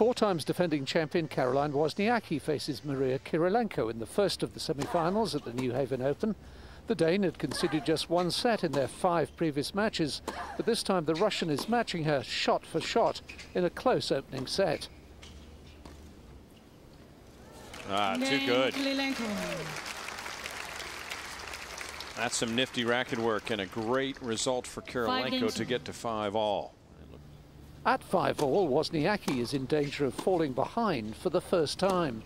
Four times defending champion Caroline Wozniacki faces Maria Kirilenko in the first of the semi-finals at the New Haven Open. The Dane had conceded just one set in their five previous matches, but this time the Russian is matching her shot for shot in a close opening set. Ah, too good. That's some nifty racket work and a great result for Kirilenko to get to five all. At five all, Wozniacki is in danger of falling behind for the first time.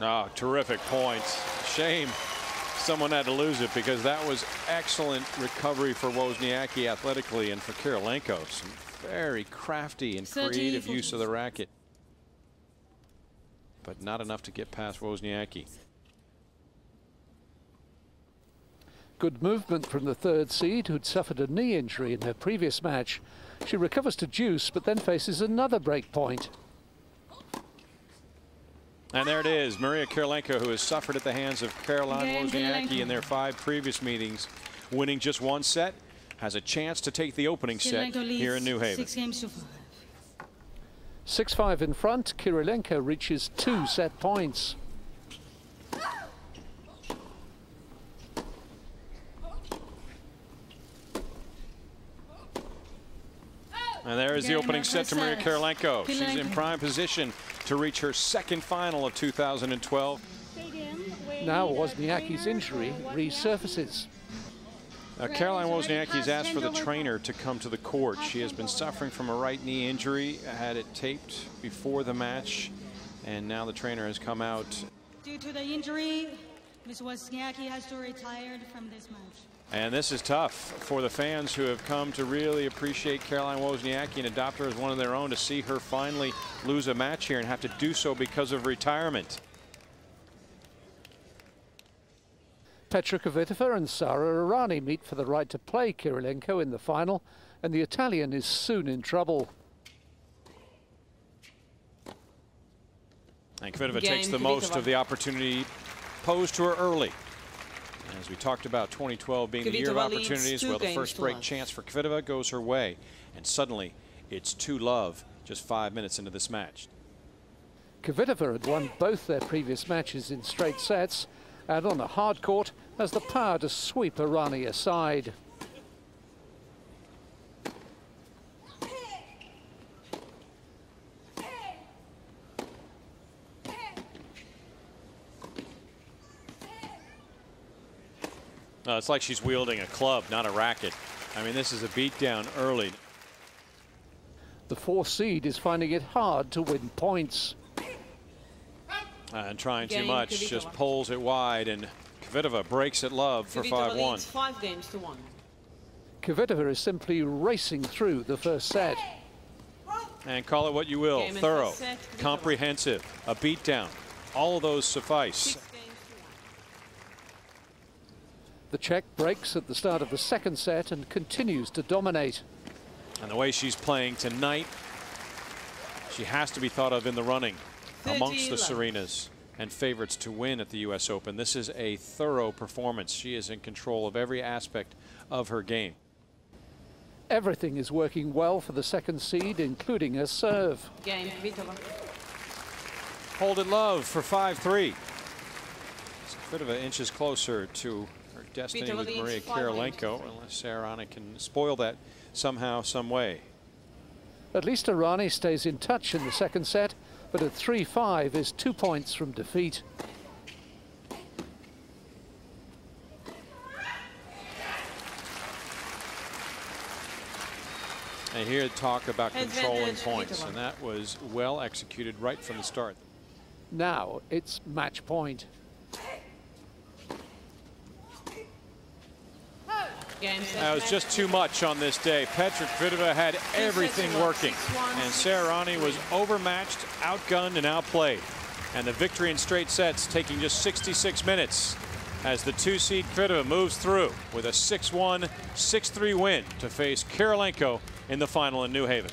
Oh, terrific points. Shame someone had to lose it because that was excellent recovery for Wozniacki athletically and for Kirilenko. Some very crafty and creative use of the racket. But not enough to get past Wozniacki. Good movement from the third seed, who'd suffered a knee injury in her previous match. She recovers to deuce, but then faces another break point. And there it is, Maria Kirilenko, who has suffered at the hands of Caroline Wozniacki in their five previous meetings, winning just one set, has a chance to take the opening set here in New Haven. Six games to five. 6-5 in front, Kirilenko reaches two set points. And there is the opening set to Maria Kirilenko. She's in prime position to reach her second final of 2012. Now Wozniacki's injury resurfaces. Now, Caroline Wozniacki has asked for the trainer to come to the court. She has been suffering from a right knee injury, had it taped before the match, and now the trainer has come out. Due to the injury, Ms. Wozniacki has to retire from this match. And this is tough for the fans who have come to really appreciate Caroline Wozniacki and adopt her as one of their own to see her finally lose a match here and have to do so because of retirement. Petra Kvitova and Sara Errani meet for the right to play Kirilenko in the final, and the Italian is soon in trouble. And Kvitova takes the most of the opportunity posed to her early. As we talked about 2012 being the year of opportunities, well, the first break chance for Kvitova goes her way. And suddenly, it's 2-love just five minutes into this match. Kvitova had won both their previous matches in straight sets, and on the hard court has the power to sweep Errani aside. No, it's like she's wielding a club, not a racket. I mean, this is a beatdown early. The fourth seed is finding it hard to win points. And trying too much, just pulls it wide, and Kvitova breaks it love for 5-1. Five games to one. Kvitova is simply racing through the first set. And call it what you will, Game thorough, comprehensive, a beatdown. All of those suffice. The Czech breaks at the start of the second set and continues to dominate. And the way she's playing tonight, she has to be thought of in the running amongst the Serenas and favorites to win at the U.S. Open. This is a thorough performance. She is in control of every aspect of her game. Everything is working well for the second seed, including her serve. Game, Hold it love for 5-3. Kvitova inches closer to her destiny with Maria Kirilenko, unless Sara can spoil that somehow, some way. At least Errani stays in touch in the second set, but at 3-5 is two points from defeat. And here talk about controlling points, and that was well executed right from the start. Now it's match point. That was just too much on this day. Petra Kvitova had everything working, and Sara was overmatched, outgunned, and outplayed. And the victory in straight sets taking just 66 minutes as the two-seed Kvitova moves through with a 6-1, 6-3 win to face Kirilenko in the final in New Haven.